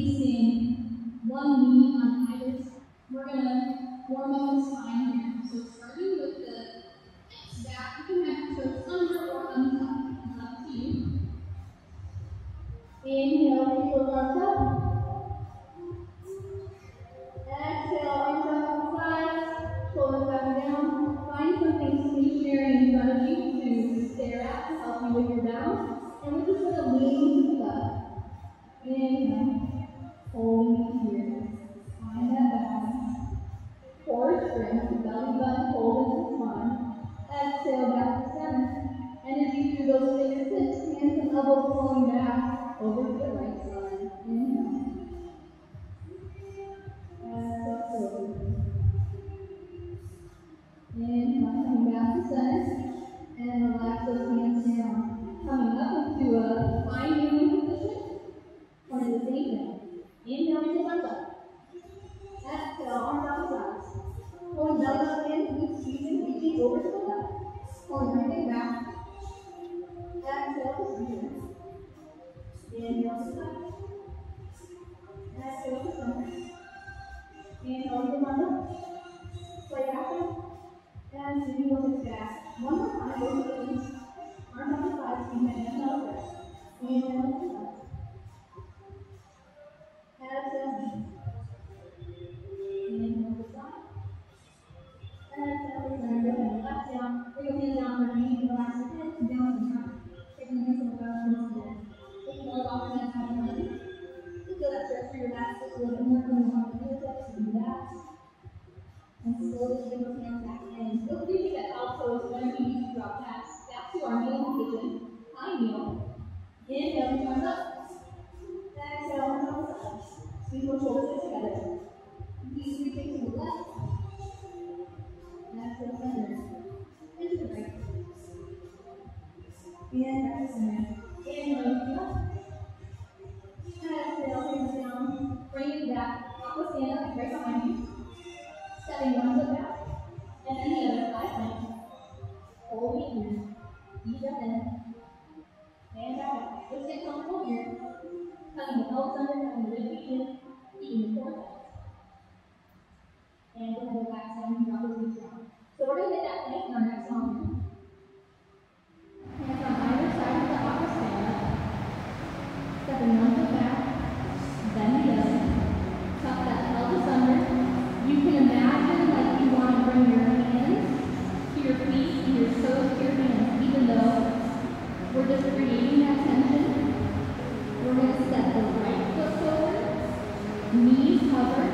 releasing one knee on either side. We're going to warm up the spine Bali Bali adjust your elastic a little more. The heel do that. And slowly bring your hands back in. do that back, back to our. ouvintes, isso é né? É, vocês estão ouvindo, estão causando um grande vídeo e importante. É, eu vou passar um jogo Just creating that tension. We're going to set the right foot forward, knees hover,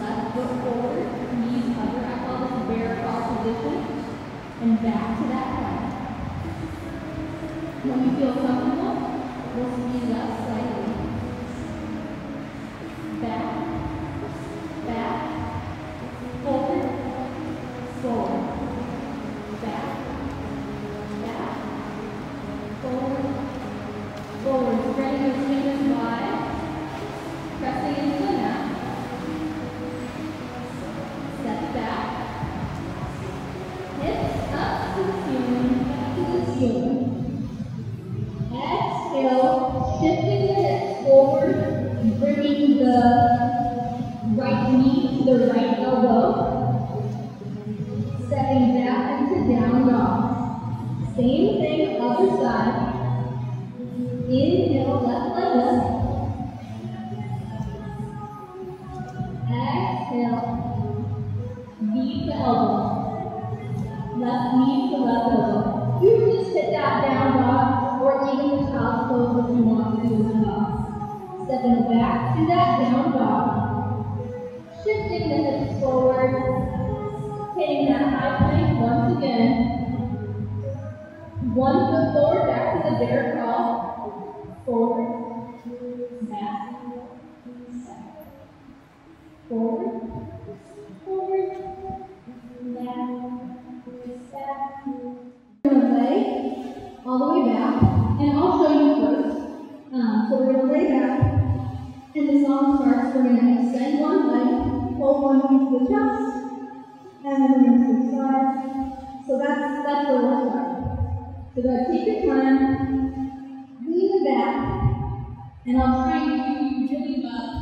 left foot forward, knees hover. I call this bear paw position. And back to that plank. When we feel comfortable, we'll squeeze the right elbow. Stepping back into down dog. Same thing, other side. Inhale, left leg up. Exhale. Beat the elbow. Left knee to left elbow. You can just hit that down dog or even the top pose if you want to as well. Stepping back to that down dog. Shifting the hips forward, hitting that high plank once again. One foot forward, back to the bear crawl. Forward, back, back. Forward, forward, back, back. We're all the way back, and I'll show you first. Um, so we're gonna lay back, and the song starts. We're gonna extend one leg, hold one to the chest, and then we're gonna switch sides. So that's that's where we're starting. So go take your time, lean back, and I'll try you really well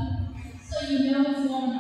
so you know it's on.